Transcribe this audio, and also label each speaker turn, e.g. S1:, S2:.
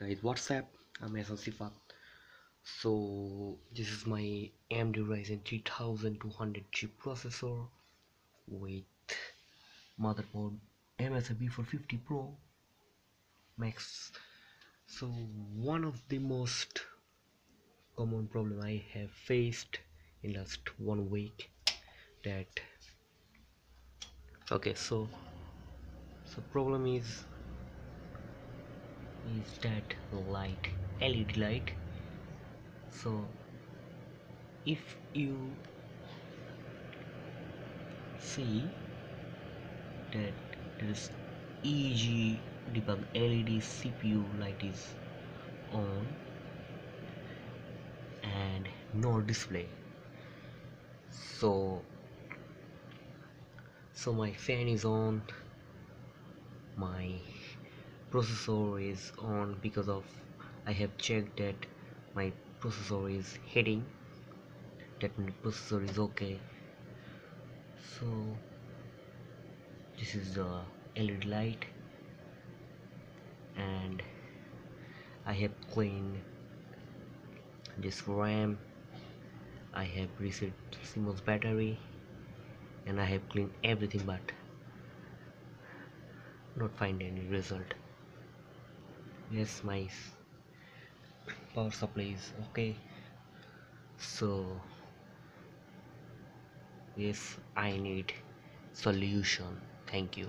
S1: Hey guys, what's up? I'm Sifat. So this is my AMD Ryzen 3200G processor with motherboard MSI B450 Pro Max. So one of the most common problem I have faced in last one week that okay so so problem is is that light LED light. So if you see that this EZ debug LED CPU light is on and no display. So so my fan is on my processor is on because of I have checked that my processor is heading. That my processor is okay. So this is the LED light. And I have cleaned this RAM. I have reset CMOS battery. And I have cleaned everything but not find any result yes my power supplies okay. So yes I need solution. Thank you